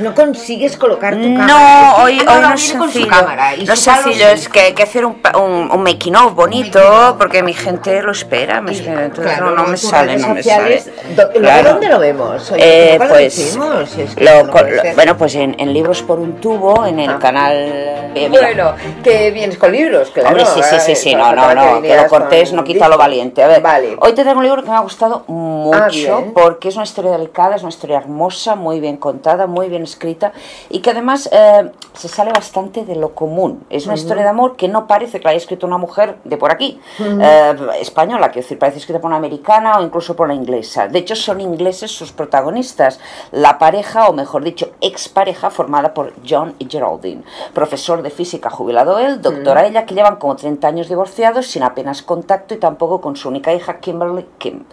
no consigues colocar tu no, cámara. hoy, Ah, hoy no viene es con su cámara y no es sí. que hay que hacer un, un, un making of bonito, making of. porque mi gente lo espera, me espera, entonces Claro, no, no me sale, no me sale. do- ¿luego Claro. ¿Dónde lo vemos? Oye, Eh, lo pues es que lo- no lo- bueno pues en, en libros por un tubo en el Ah. canal eh. Bueno, que vienes con libros, claro. Hombre, sí, sí, sí, eh, sí, solo no, no, no, que lo cortés no quita lo valiente. A ver, Vale. hoy te traigo un libro que me ha gustado mucho bien. porque es una historia delicada, es una historia hermosa, muy bien contada, muy bien escrita y que además eh, se sale bastante de lo común. Es una historia de amor que no parece que la haya escrito una mujer de por aquí, eh, española, quiero decir, parece escrita por una americana o incluso por una inglesa. De hecho, son ingleses sus protagonistas. La pareja, o mejor dicho, expareja formada por John y Geraldine, profesor de física jubilado él, doctora ella, que llevan como 30 años divorciados sin apenas contacto y tampoco con su única hija, Kimberly Kim,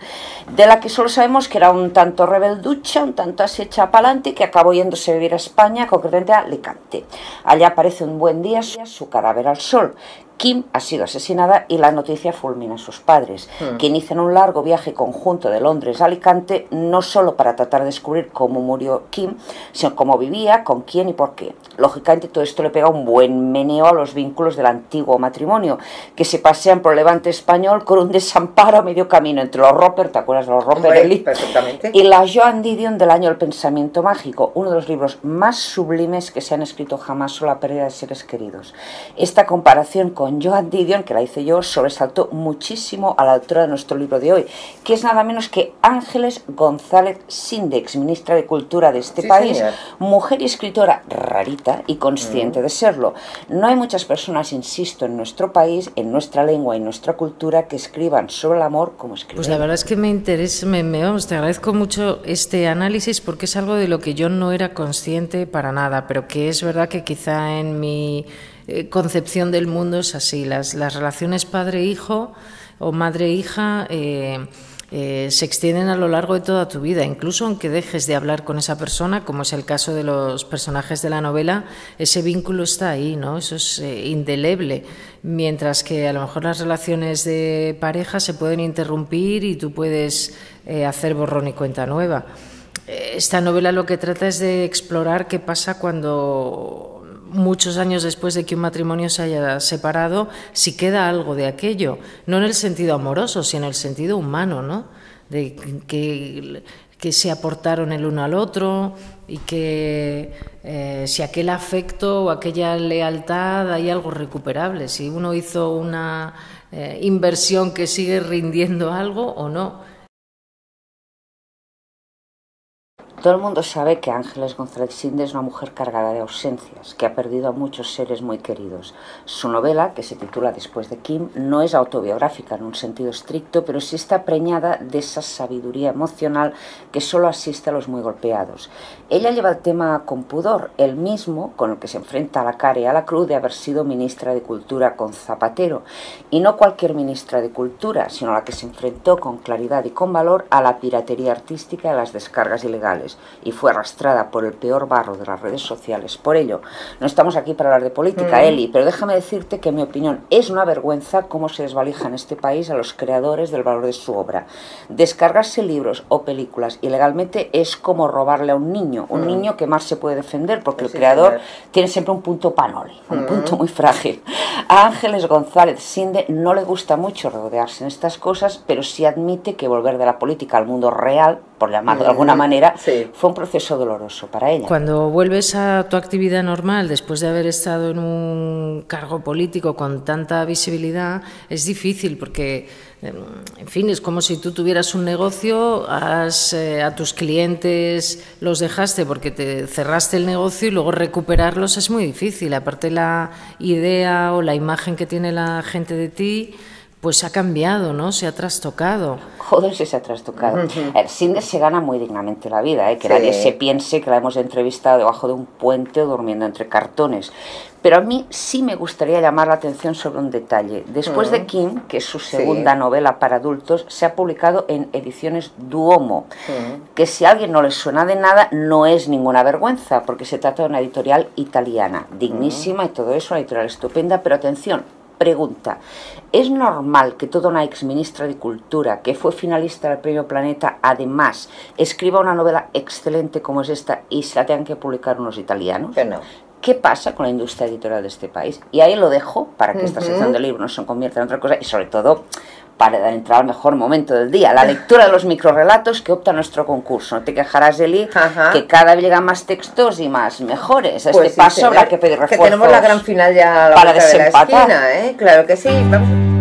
de la que solo sabemos que era un tanto rebelducha, un tanto así hecha que acabó yéndose a vivir a España, concretamente a Alicante. Allá aparece un buen día su cadáver al sol. Kim ha sido asesinada y la noticia fulmina a sus padres, que inician un largo viaje conjunto de Londres a Alicante, no solo para tratar de descubrir cómo murió Kim, sino cómo vivía, con quién y por qué. Lógicamente todo esto le pega un buen meneo a los vínculos del antiguo matrimonio, que se pasean por el levante español con un desamparo a medio camino entre los Roper, ¿te acuerdas de los Roper? Hombre, Eli? perfectamente. Y la Joan Didion del año El pensamiento mágico, uno de los libros más sublimes que se han escrito jamás sobre la pérdida de seres queridos. Esta comparación con Joan Didion, que la hice yo, sobresaltó muchísimo a la altura de nuestro libro de hoy, que es nada menos que Ángeles González Sindex, ministra de Cultura de este Sí, país, señor. mujer y escritora rarita y consciente Mm. de serlo. No hay muchas personas, insisto, en nuestro país, en nuestra lengua y nuestra cultura que escriban sobre el amor como escribe. Pues la verdad es que me interesa, me, me- vamos, te agradezco mucho este análisis porque es algo de lo que yo no era consciente para nada, pero que es verdad que quizá en mi eh, concepción del mundo es así. Las, relaciones padre-hijo o madre-hija eh, eh, se extienden a lo largo de toda tu vida, incluso aunque dejes de hablar con esa persona, como es el caso de los personajes de la novela, ese vínculo está ahí, ¿no? Eso es indeleble. Mientras que a lo mejor las relaciones de pareja se pueden interrumpir y tú puedes hacer borrón y cuenta nueva. Esta novela lo que trata es de explorar qué pasa cuando muchos años después de que un matrimonio se haya separado, si queda algo de aquello, no en el sentido amoroso, sino en el sentido humano, ¿no? De que, que se aportaron el uno al otro y que eh, si aquel afecto o aquella lealtad hay algo recuperable, si uno hizo una eh, inversión que sigue rindiendo algo o no. Todo el mundo sabe que Ángeles González Sinde es una mujer cargada de ausencias, que ha perdido a muchos seres muy queridos. Su novela, que se titula Después de Kim, no es autobiográfica en un sentido estricto, pero sí está preñada de esa sabiduría emocional que solo asiste a los muy golpeados. Ella lleva el tema con pudor, el mismo con el que se enfrenta a la cara y a la cruz de haber sido ministra de Cultura con Zapatero, y no cualquier ministra de Cultura, sino la que se enfrentó con claridad y con valor a la piratería artística y a las descargas ilegales y fue arrastrada por el peor barro de las redes sociales. Por ello, no estamos aquí para hablar de política, Eli, pero déjame decirte que en mi opinión es una vergüenza cómo se desvalija en este país a los creadores del valor de su obra. Descargarse libros o películas ilegalmente es como robarle a un niño, un niño que más se puede defender porque Pues el sí, creador tiene siempre un punto panoli, un punto muy frágil. A Ángeles González Sinde no le gusta mucho rodearse en estas cosas, pero sí admite que volver de la política al mundo real, por llamarlo de alguna manera, sí. fue un proceso doloroso para ella. Cuando vuelves a tu actividad normal después de haber estado en un cargo político con tanta visibilidad, es difícil porque, eh, en fin, es como si tú tuvieras un negocio, has, eh, a tus clientes los dejaste porque te cerraste el negocio y luego recuperarlos es muy difícil. Aparte la idea o la imagen que tiene la gente de ti, pues ha cambiado, ¿no? Se ha trastocado. Joder, si se ha trastocado. El Sinde se gana muy dignamente la vida, ¿eh? que Sí. nadie se piense que la hemos entrevistado debajo de un puente o durmiendo entre cartones. Pero a mí sí me gustaría llamar la atención sobre un detalle. Después de Kim, que es su Sí. segunda novela para adultos, se ha publicado en ediciones Duomo, que si a alguien no le suena de nada, no es ninguna vergüenza, porque se trata de una editorial italiana, dignísima y todo eso, una editorial estupenda, pero atención, Pregunta, ¿es normal que toda una ex ministra de Cultura, que fue finalista del Premio Planeta, además escriba una novela excelente como es esta y se la tengan que publicar unos italianos? Que no. ¿Qué pasa con la industria editorial de este país? Y ahí lo dejo para que esta sección de libros no se convierta en otra cosa y sobre todo para entrar al mejor momento del día, la lectura de los microrelatos que opta nuestro concurso. No te quejarás, Eli, Ajá. que cada vez llegan más textos y más mejores. A Pues este sí, paso señor. habrá que pedir refuerzos. Que tenemos la gran final ya a la para vuelta de la desempatar. esquina, ¿eh? Claro que sí. Vamos